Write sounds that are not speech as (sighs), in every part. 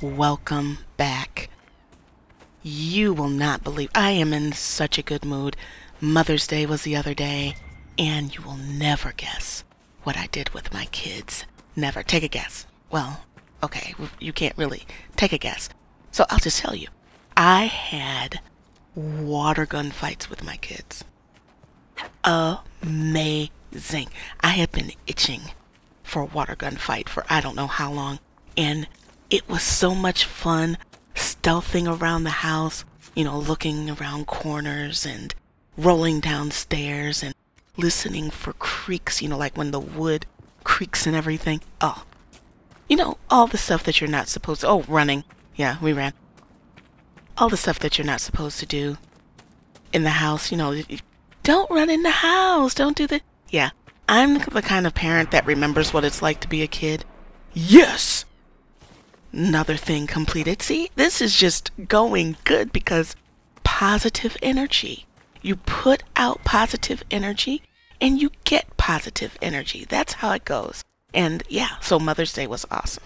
welcome back. You will not believe I am in such a good mood. Mother's Day was the other day, and you will never guess what I did with my kids. Never. Take a guess. Well, okay, you can't really take a guess. So I'll just tell you. I had water gun fights with my kids. Amazing. I had been itching for a water gun fight for I don't know how long. And it was so much fun stealthing around the house, you know, looking around corners and rolling downstairs and listening for creaks, you know, like when the wood creaks and everything. Oh, you know, all the stuff that you're not supposed to. Oh, running. Yeah, we ran. All the stuff that you're not supposed to do in the house, you know, don't run in the house. Don't do that. Yeah, I'm the kind of parent that remembers what it's like to be a kid. Yes! Another thing completed. See, this is just going good because positive energy. You put out positive energy and you get positive energy. That's how it goes. And yeah, so Mother's Day was awesome.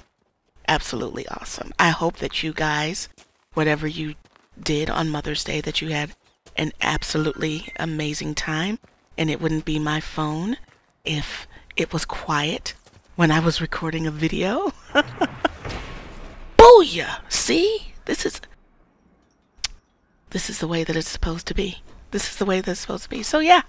Absolutely awesome. I hope that you guys, whatever you did on Mother's Day, that you had an absolutely amazing time. And it wouldn't be my phone if it was quiet when I was recording a video. (laughs) Oh, Booyah! See? This is this is the way that it's supposed to be. This is the way that it's supposed to be. So yeah.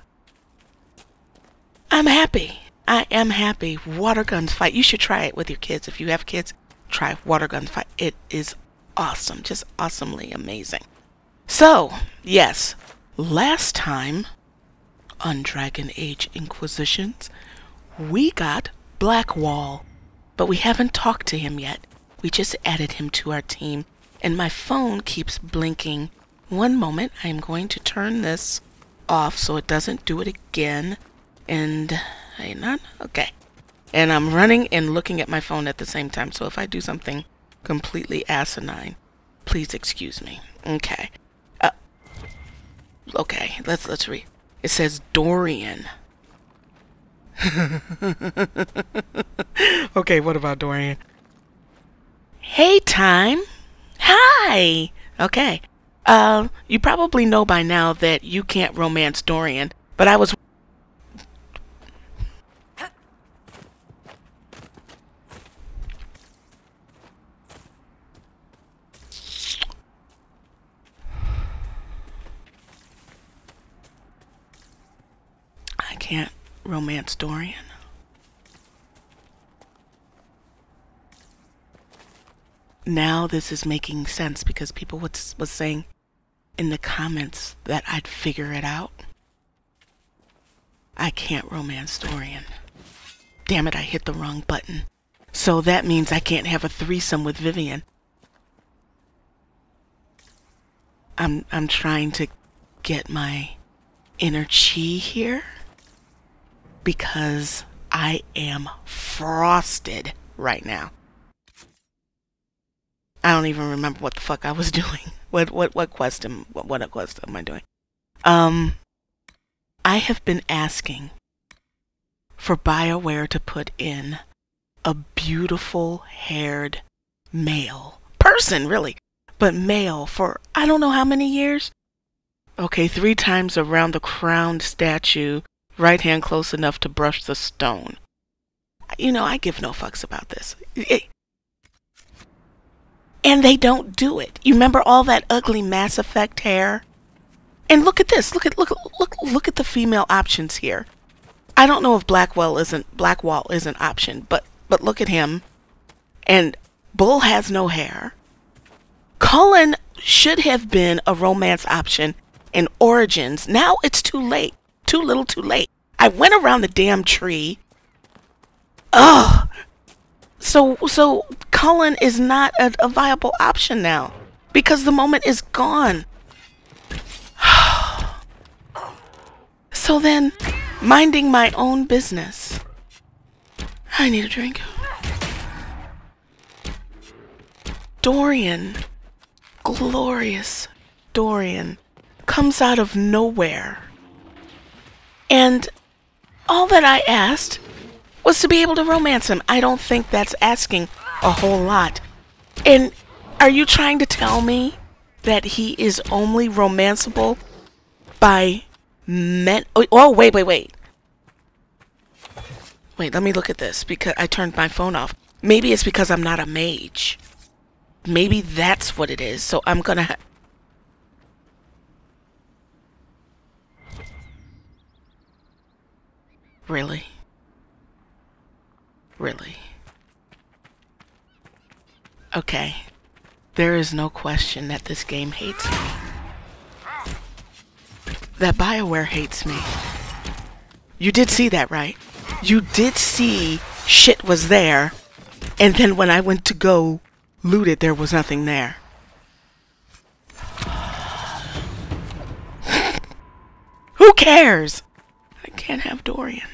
I'm happy. I am happy. Water guns fight. You should try it with your kids. If you have kids, try water guns fight. It is awesome. Just awesomely amazing. So, yes, last time on Dragon Age Inquisitions, we got Blackwall, but we haven't talked to him yet. We just added him to our team, and my phone keeps blinking. One moment, I am going to turn this off so it doesn't do it again. And, hey, not okay. And I'm running and looking at my phone at the same time, so if I do something completely asinine, please excuse me. Okay. Uh, okay, let's let's read. It says Dorian. (laughs) okay, what about Dorian? Hey, Tyme. Hi. Okay. Uh, you probably know by now that you can't romance Dorian, but I was. I can't romance Dorian. Now this is making sense because people was, was saying in the comments that I'd figure it out. I can't romance Dorian. Damn it, I hit the wrong button. So that means I can't have a threesome with Vivienne. I'm I'm trying to get my inner chi here because I am frosted right now. I don't even remember what the fuck I was (laughs) doing. What what what quest am what what quest am I doing? Um I have been asking for BioWare to put in a beautiful haired male person, really, but male for I don't know how many years. Okay, three times around the crowned statue, right hand close enough to brush the stone. You know, I give no fucks about this. It, and they don't do it. You remember all that ugly Mass Effect hair? And look at this. Look at look look look at the female options here. I don't know if Blackwell isn't Blackwall is an option, but but look at him. And Bull has no hair. Cullen should have been a romance option in Origins. Now it's too late. Too little too late. I went around the damn tree. Ugh. So so Cullen is not a, a viable option now because the moment is gone. (sighs) so then, minding my own business. I need a drink. Dorian, glorious Dorian, comes out of nowhere. And all that I asked was to be able to romance him. I don't think that's asking a whole lot. And Are you trying to tell me that he is only romanceable by men? Oh, oh, wait, wait, wait. Wait, let me look at this because I turned my phone off. Maybe it's because I'm not a mage. Maybe that's what it is. So I'm gonna. really? Really? Okay. There is no question that this game hates me. That BioWare hates me. You did see that, right? You did see shit was there, and then when I went to go loot it, there was nothing there. (sighs) Who cares? I can't have Dorian.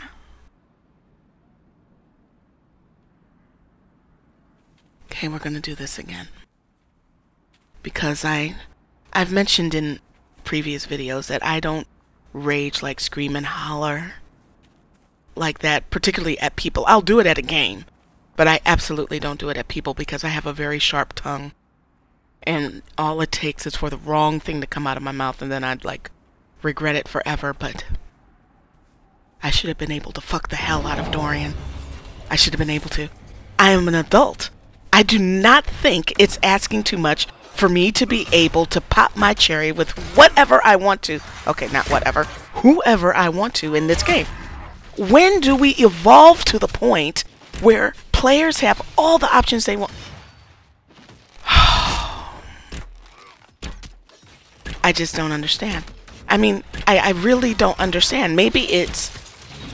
We're gonna do this again. Because I, I've mentioned in previous videos that I don't rage like scream and holler like that, particularly at people. I'll do it at a game, but I absolutely don't do it at people because I have a very sharp tongue. And all it takes is for the wrong thing to come out of my mouth and then I'd like regret it forever, but I should have been able to fuck the hell out of Dorian. I should have been able to. I am an adult. I do not think it's asking too much for me to be able to pop my cherry with whatever I want to. Okay, not whatever. Whoever I want to in this game. When do we evolve to the point where players have all the options they want? (sighs) I just don't understand. I mean, I, I really don't understand. Maybe it's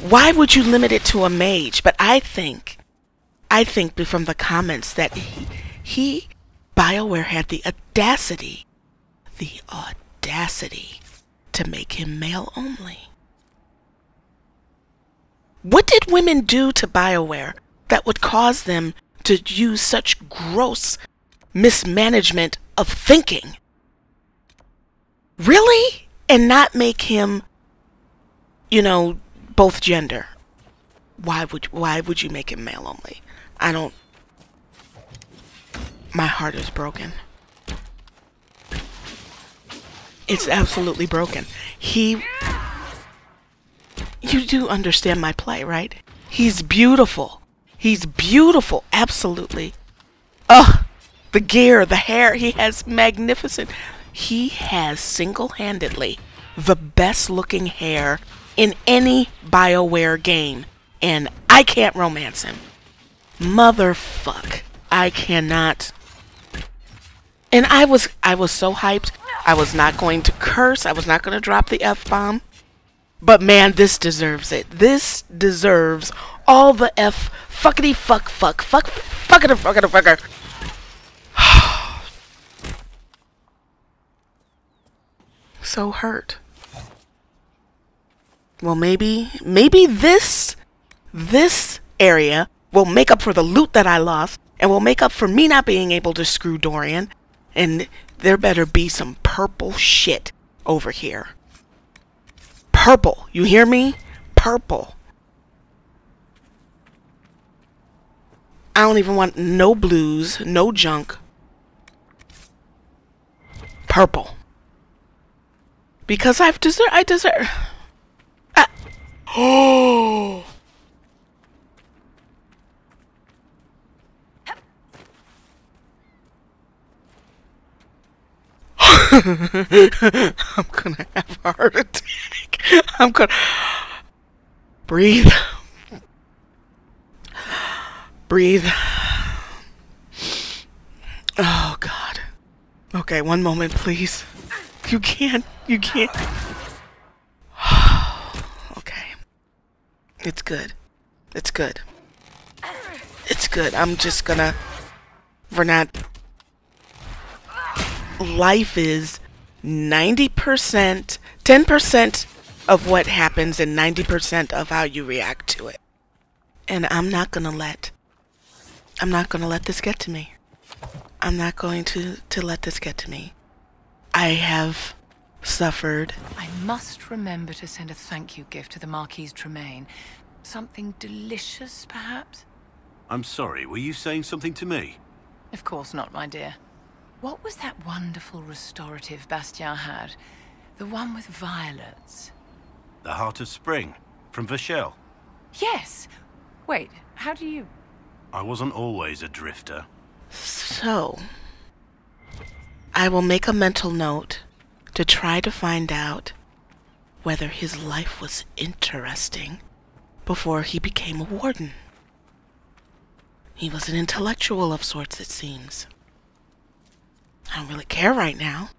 why would you limit it to a mage? But I think I think from the comments that he, he, BioWare had the audacity, the audacity to make him male only. What did women do to BioWare that would cause them to use such gross mismanagement of thinking? Really? And not make him, you know, both gender. Why would why would you make him male only? I don't. My heart is broken. It's absolutely broken. He. You do understand my play, right? He's beautiful. He's beautiful, absolutely. Ugh, the gear, the hair, he has magnificent. He has single handedly the best looking hair in any BioWare game, and I can't romance him. Motherfuck. I cannot. And I was I was so hyped. I was not going to curse. I was not going to drop the F bomb. But man, this deserves it. This deserves all the F fuckity fuck fuck fuck fuckity fuckity fucker. (sighs) so hurt. Well, maybe maybe this this area will make up for the loot that I lost and will make up for me not being able to screw Dorian. And there better be some purple shit over here. Purple. You hear me? Purple. I don't even want no blues, no junk. Purple. Because I've deserved, I deserve. Oh. (laughs) I'm gonna have a heart attack. (laughs) I'm gonna (sighs) breathe. (sighs) Breathe. (sighs) Oh god. Okay, one moment, please. You can't. You can't. okay. It's good. It's good. It's good. I'm just gonna. We're not life is 90%, 10% of what happens and 90% of how you react to it. And I'm not going to let I'm not going to let this get to me. I'm not going to to let this get to me. I have suffered. I must remember to send a thank you gift to the Marquise Tremaine. Something delicious, perhaps? I'm sorry, were you saying something to me? Of course not, my dear. What was that wonderful restorative Bastien had? The one with violets. The Heart of Spring, from Vachel. Yes! Wait, how do you... I wasn't always a drifter. So, I will make a mental note to try to find out whether his life was interesting before he became a warden. He was an intellectual of sorts, it seems. I don't really care right now.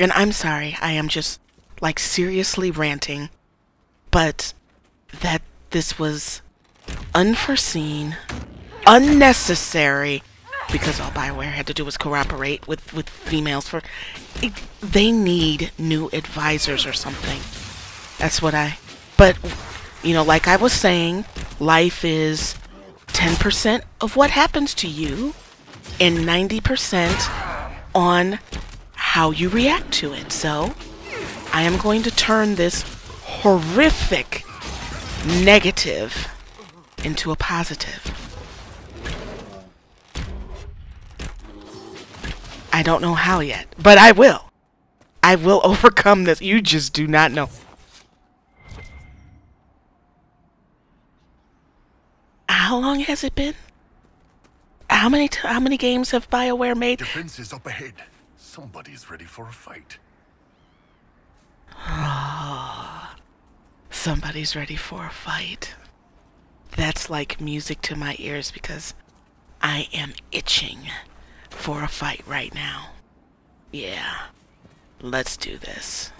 And I'm sorry, I am just like seriously ranting, but that this was unforeseen, unnecessary, because all Bioware had to do was cooperate with, with females for. It, they need new advisors or something. That's what I. But, you know, like I was saying, life is 10% of what happens to you and 90% on how you react to it. So, I am going to turn this horrific negative into a positive. I don't know how yet, but I will. I will (laughs) overcome this. You just do not know. How long has it been? How many t- how many games have BioWare made? Defense is up ahead. Somebody's ready for a fight. (sighs) Somebody's ready for a fight. That's like music to my ears because I am itching for a fight right now. Yeah, let's do this.